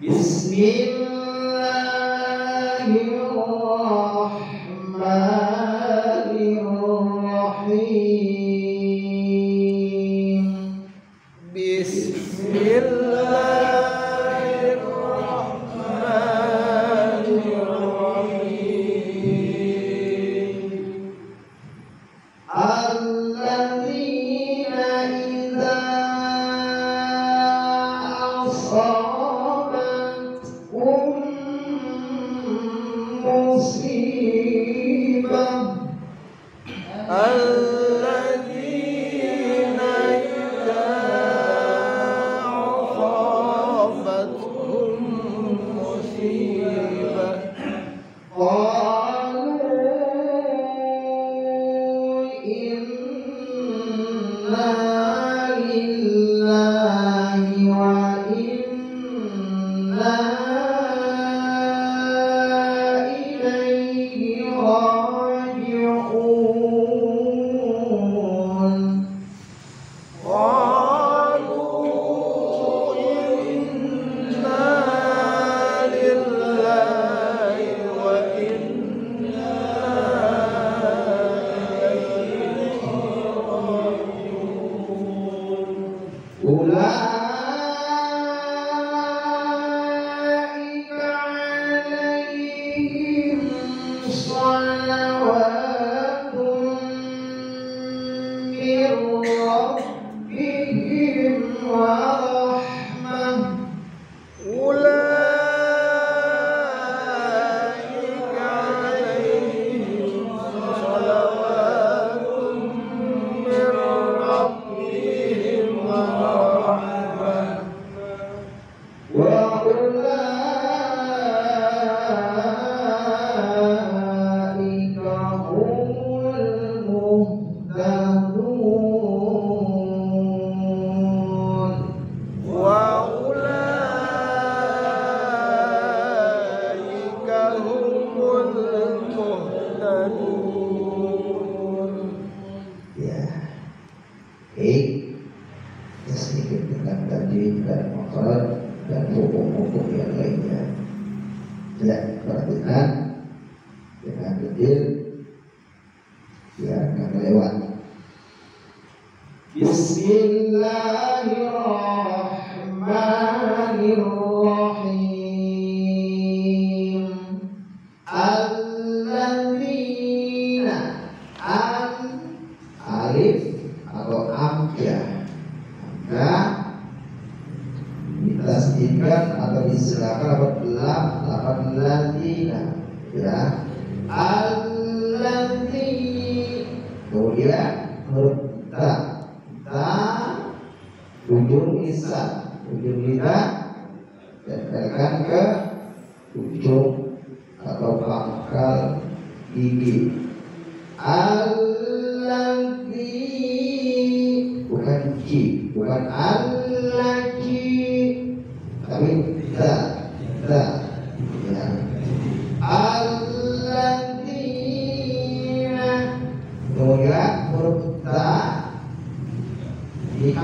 Bismillah.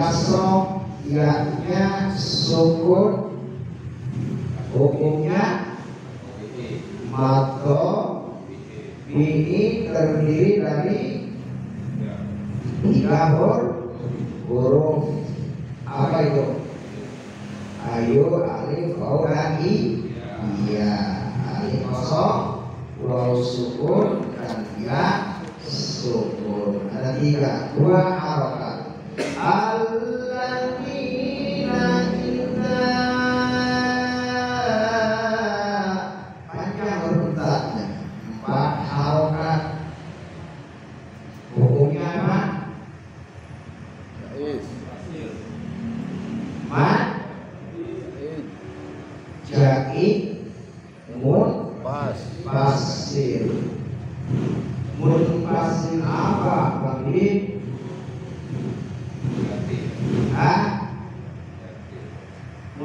asro yaknya sukun hukumnya mato ini terdiri dari ya. ilahur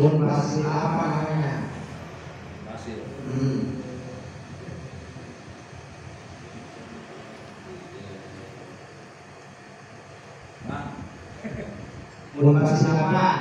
Bung hasil apa namanya? hasil Hmm. Bung Basil apa?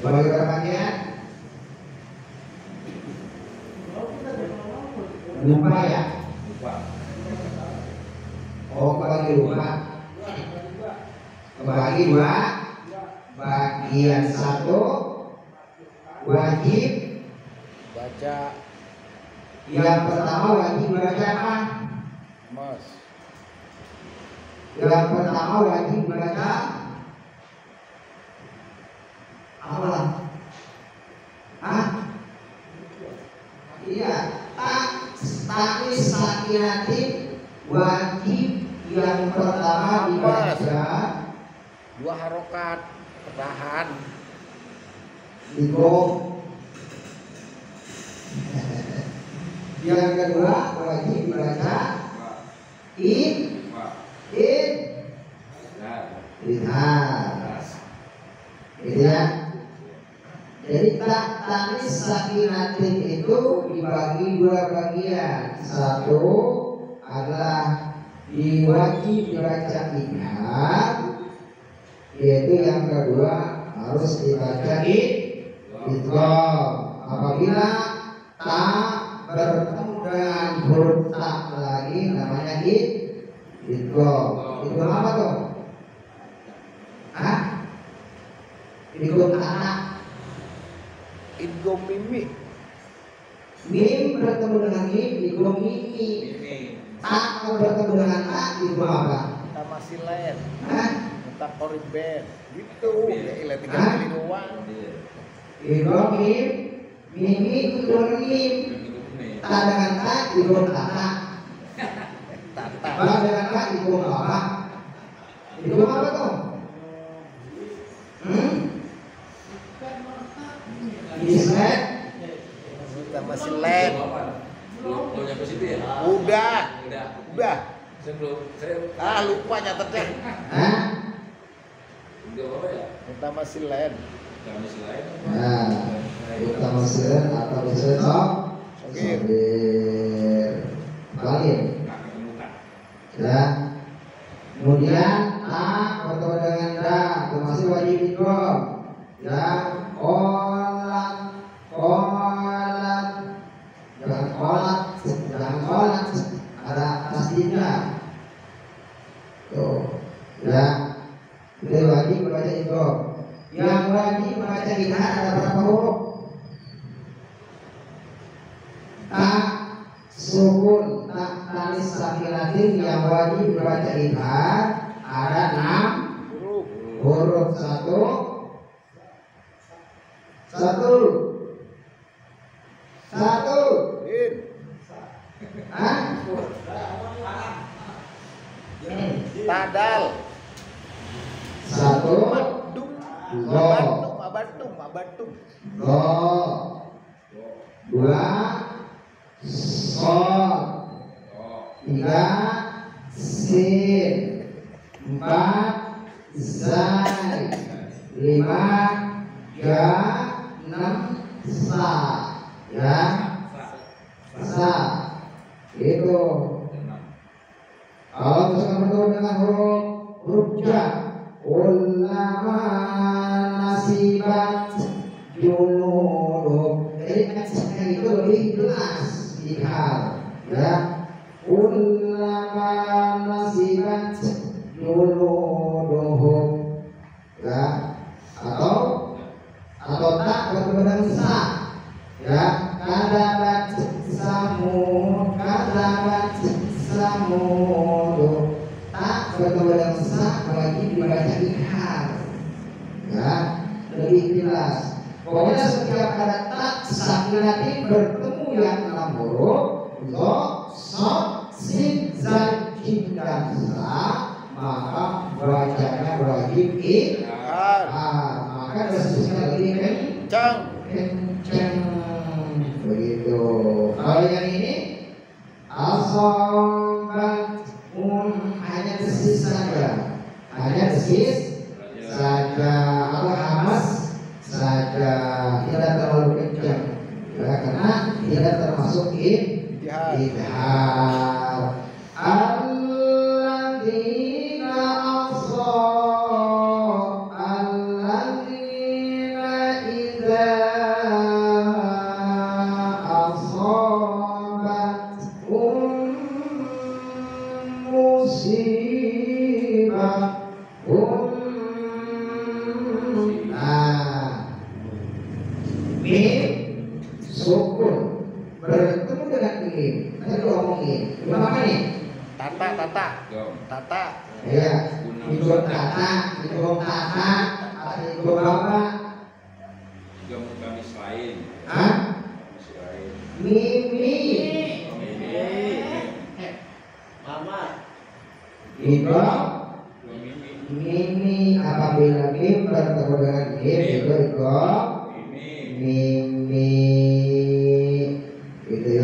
Sebagai perhatian Lupa ya? Lupa. Oh kebagi lupa Kebagi dua. Bagian satu. Wajib. Baca. Yang pertama wajib. adalah diwajib dibaca ingat yaitu yang kedua harus dibaca itu apabila tak bertemu dengan huruf ta lagi namanya itlal itu apa tuh? Hah? Idgom anak. Idgom mimi Mim bertemu dengan mim Idgom mimi Pak, kalau bertemu dengan A, itu apa? Kita masih lain. Hah? Kita korban. Gitu. Ile tiga kali doang. Ibrahim, Mimi, Ibrahim. Tak dengan A, Ibrahim Tata. Tata. Dengan A, Ibrahim apa? Ibrahim apa tuh? Hmm? Ismet. Kita masih lain. Belum belum nyampe situ ya? udah Udah. udah Saya belum saya ah lupa nyatetnya Hah? Udah apa ya? kita masih len Kami selain. Nah, utama sir atau sir sok. Sogir. Balik. Ya. Kemudian A bertemu dengan da, itu masih wajib idgham. Ya, olat, ya. Itu wajib membaca idgham. Yang wajib membaca idgham ada berapa huruf? A sukun tak tanis sakinatin yang wajib membaca idgham ada enam huruf huruf satu satu satu Hah? tadal satu. Dum Lo. abatum abatum abatum lo dua. Sol. Oh. tiga. Sin. Empat. Zai. Lima. Ga enam. Sa. Ya. Sa. Itu Enam. kalau misalkan bertemu dengan huruf huruf ja ulama nasibat junuduk jadi kata itu lebih jelas dihal ya ulama nasibat junuduhum ya atau atau tak bertemu dengan sa ya kadabat samud kadabat samud dengan sa wajib dibaca ikhar ya lebih jelas. Pokoknya setiap ada tak sakinatin bertemu yang enam huruf lo so sin zai jim dan sa maka bacanya wajib ikhar kan maka desisnya lebih kencang cang kencang begitu. Kalau yang ini um hanya desis saja hanya desis saja atau hamas saja tidak terlalu kencang. Ya, karena tidak termasuk in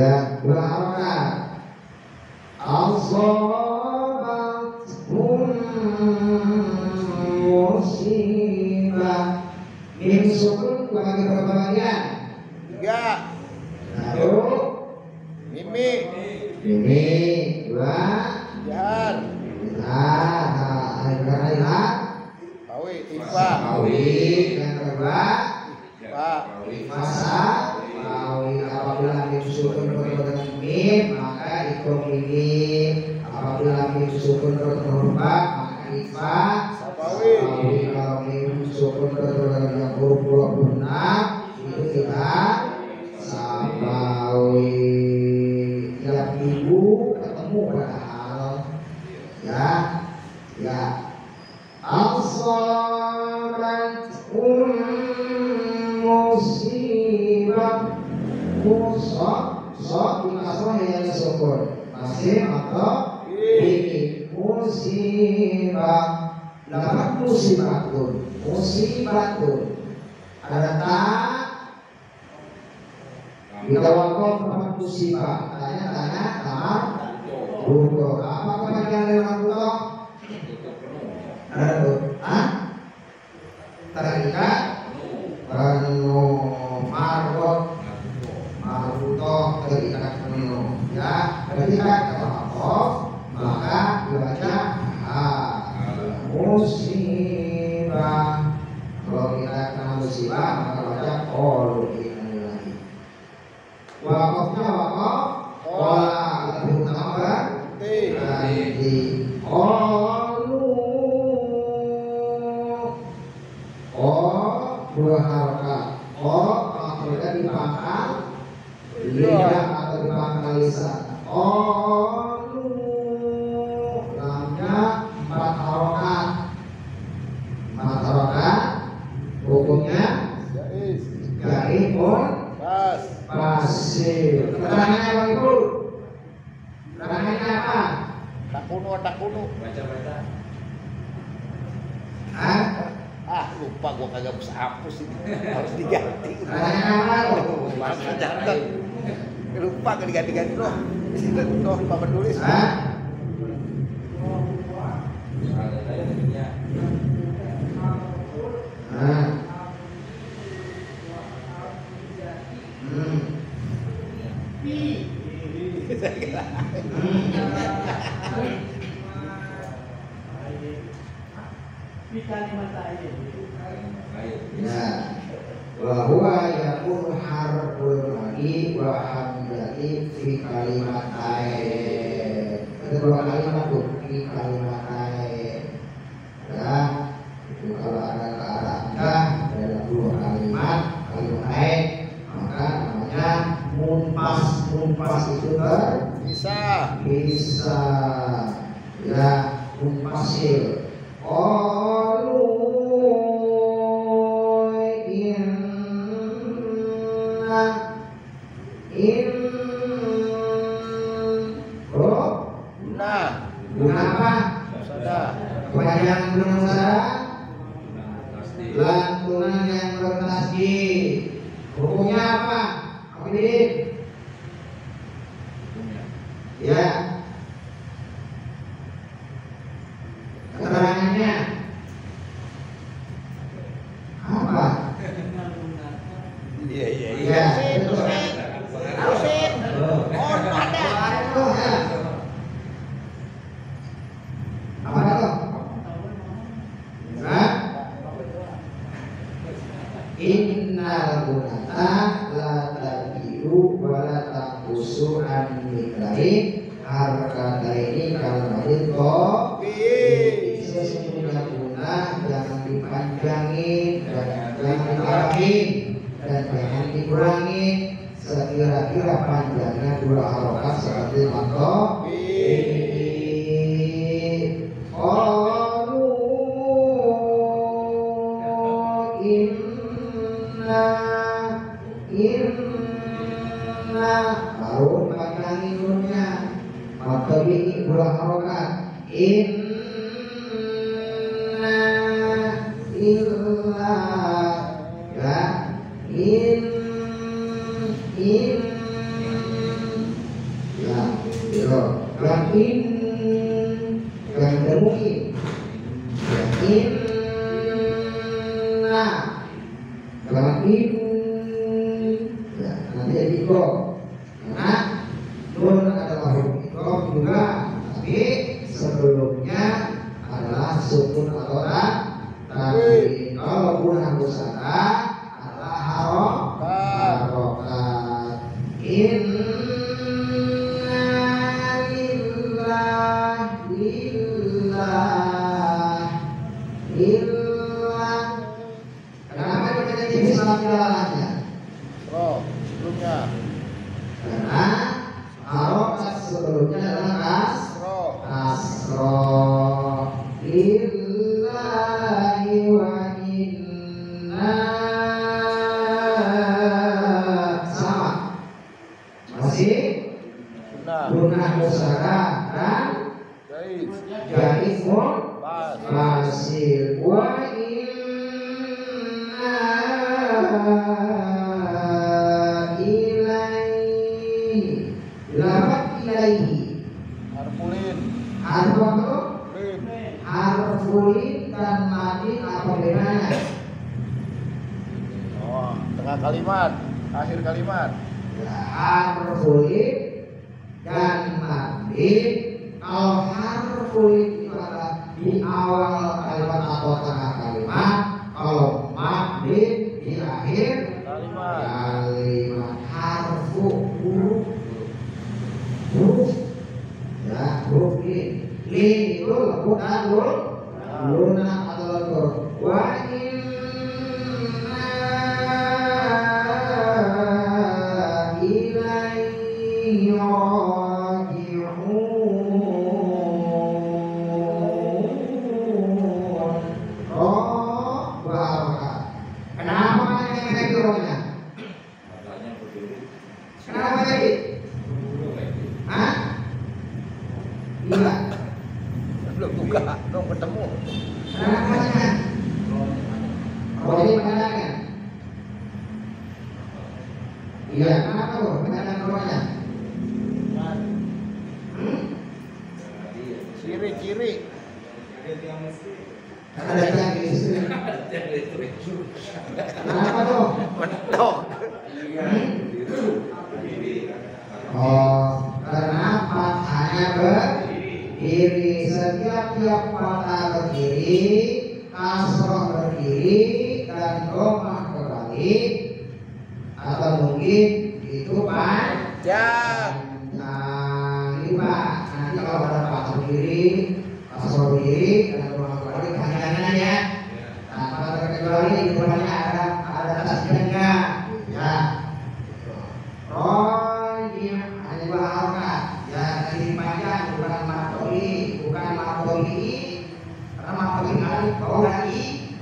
harokat asobat musibah. Mim sukun bagi berapa bagian tiga. Satu. Mimi. Mimi. Dua. Jihad lihat karena lihat kawi ifa Awi yang kedua. Pak. masa Awi apabila mim sukun bertemu dengan mim maka ikut mimi apabila mim sukun ba maka ifa Sapawi. Kalau mim sukun dengan yang huruf 26 musibatun musibatun ada kata ditawakal sama musibah? Tanya tanya sama buruk apa kepanjangan ada orang tua? Ada lupa gua kagak bisa hapus ini. Harus diganti. Lupa diganti-ganti loh loh lupa menulis Nah. Guna apa? Sada. Wayang gunung sada. Lan gunung yang bertasdi. Hukumnya apa? Apa ini? Ya. atas seperti mantap. Inna Inna ini Inna Illa Ya In In Rafi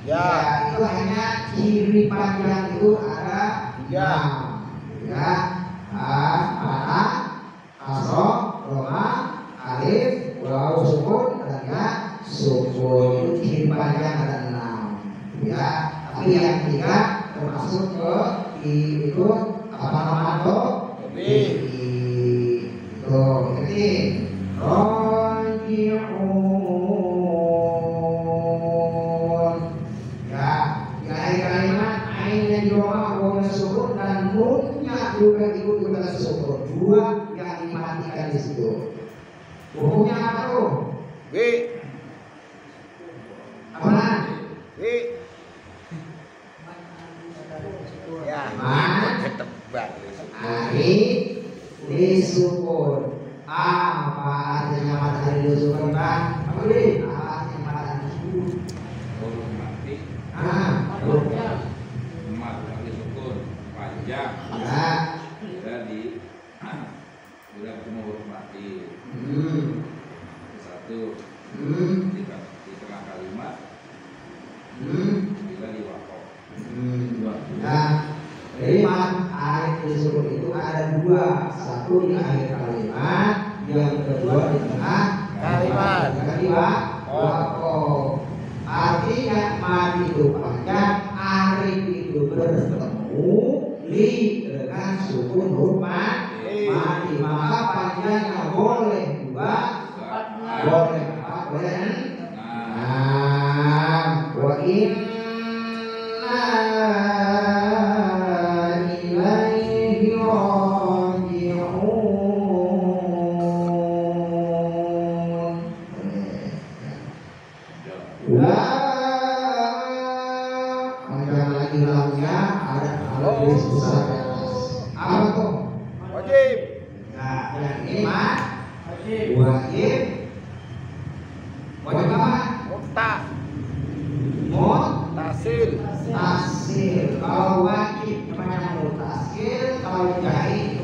Ya. ya itu hanya ciri panjang itu ada ya. Ya. Yeah.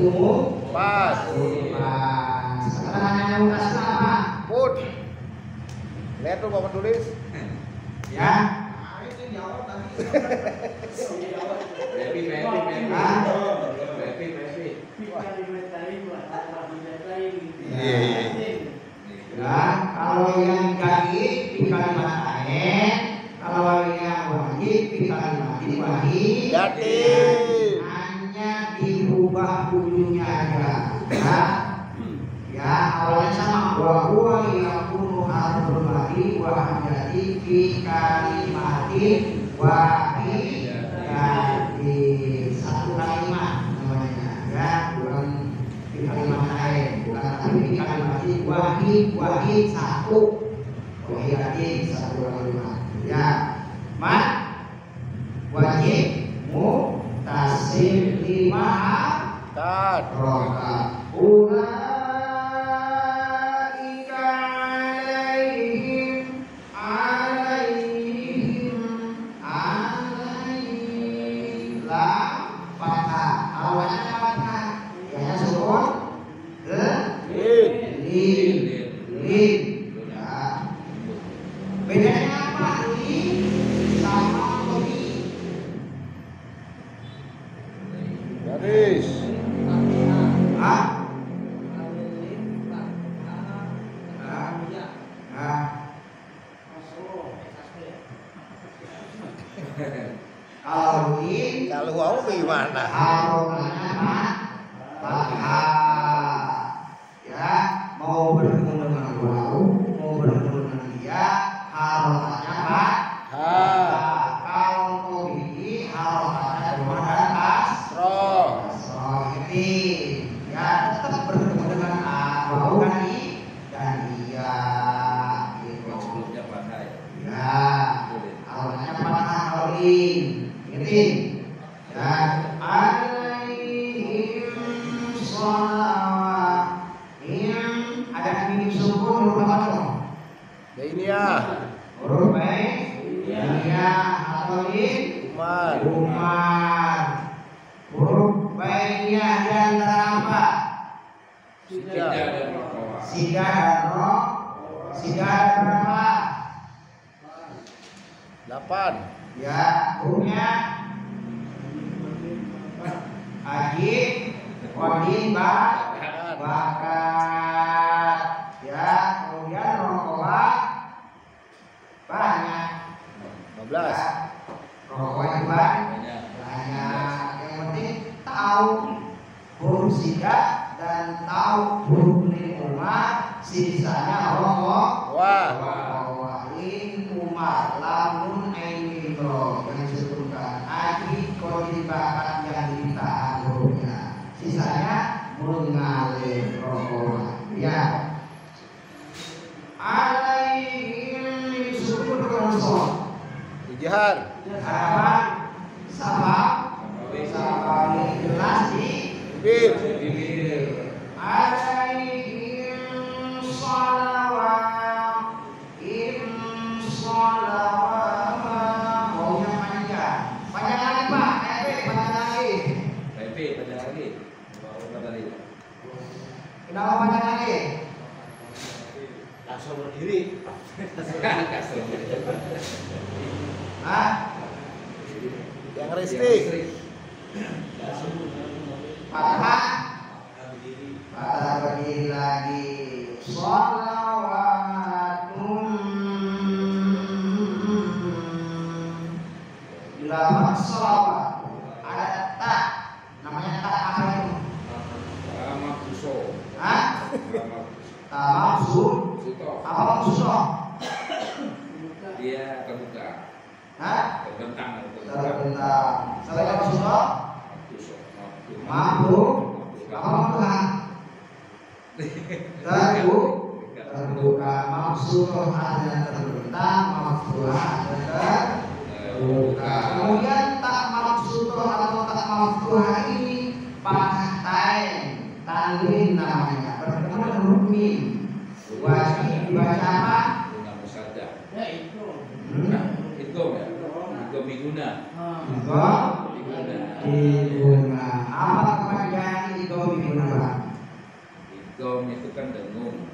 ungu pas pas hanya ungu apa put. Lihat tuh bapak tulis. Madi wa hamzati fi kalimati wahidatin satu kalimat namanya ya bukan di kalimat lain bukan tapi di kalimat wahid wahid satu Ini ya. Atau in Umar. Umar huruf baiknya di antara apa? Sida. ada merokok. Sida dan ro Sida ada berapa? Delapan. Ya hurufnya Haji Wadin Ba Kan. Rokok itu banyak. Yang penting tahu huruf sida dan tahu huruf lima sisanya rokok Wah. Wawain umar. Lamun ain mikro yang disebutkan aji kodi bakat yang ditahan hurufnya sisanya mengalir rokok ya. Alaihim Sama sama jelas di Bir. Bibir. alaihim sholawat im sholawat maunya panjang panjang lagi pak panjang lagi Tapi pada lagi. Bawa pada lagi. kenapa panjang lagi langsung berdiri Kasih. Hah? Yang. Fathah Fathah berdiri lagi Ada tak Namanya tak apa itu? Hah? Apa maksud? Dia terbuka. Hah? Terbentang. Terbentang Selain maksud Kuso. Makhluk. Apa? Makhluk? Terbuka terbuka. Maksud ada terbentang maksud ada terbuka. Kemudian tak maksud atau tak maksud ini patah tain tanwin namanya. Bertemu dengan huruf mim wajib dibaca apa Guna musada. ya itu hmm? Itu ya. Itu. Igo Biguna. diguna apa kepanjangan igo diguna Igom itu kan dengung.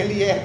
ele é.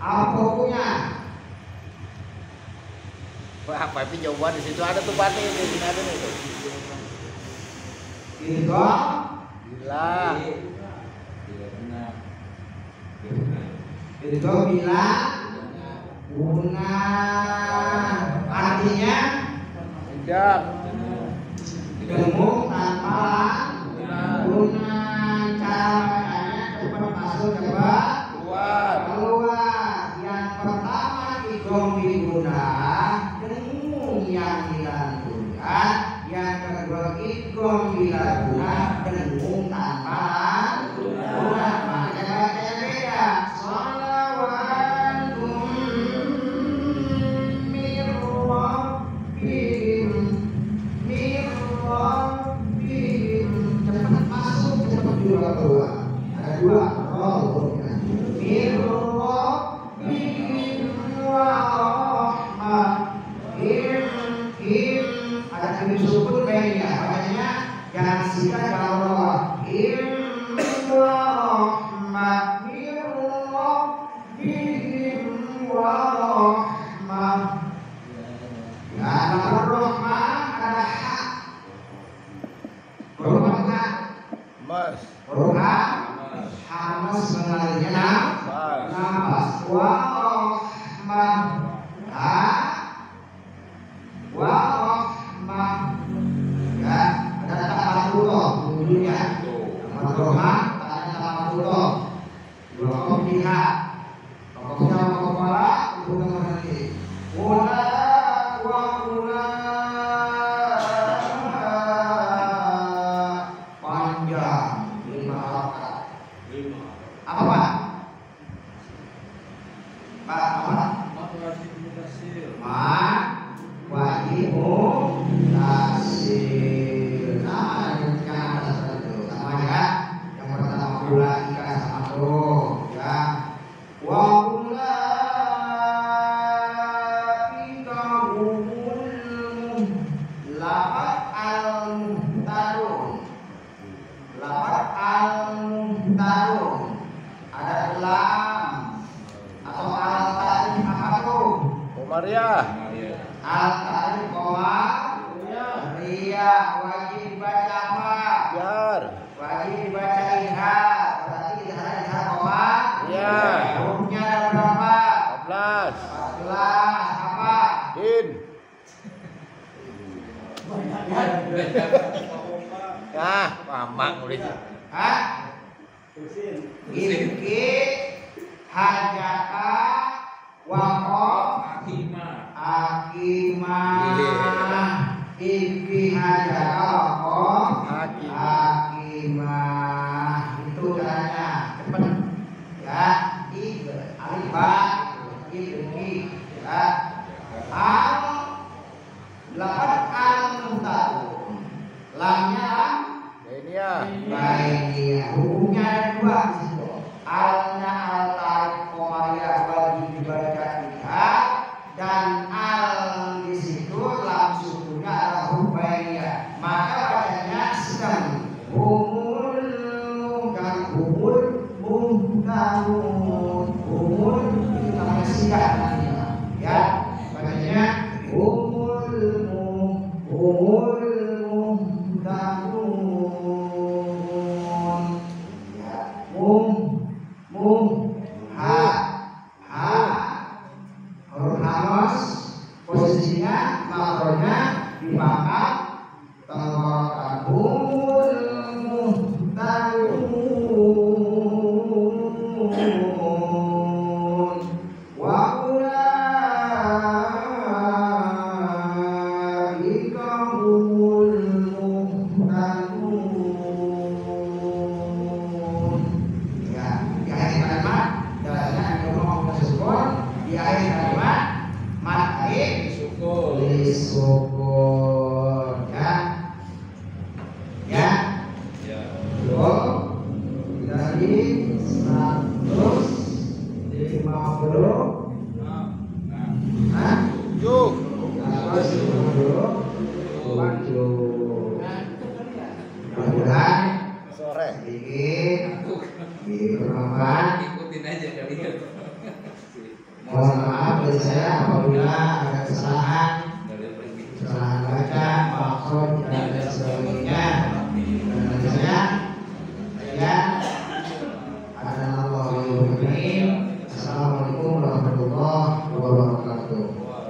apa punya Wah, Papi jauh banget di situ ada tuh Pati di sini ada nih. Tuh. Gila. Iya, iya, gila. Itu bila guna artinya? Tidak. Gemuk tanpa guna caranya cepat masuk cepat keluar yang tergolong gong bila guna dengung tanpa Gimki haja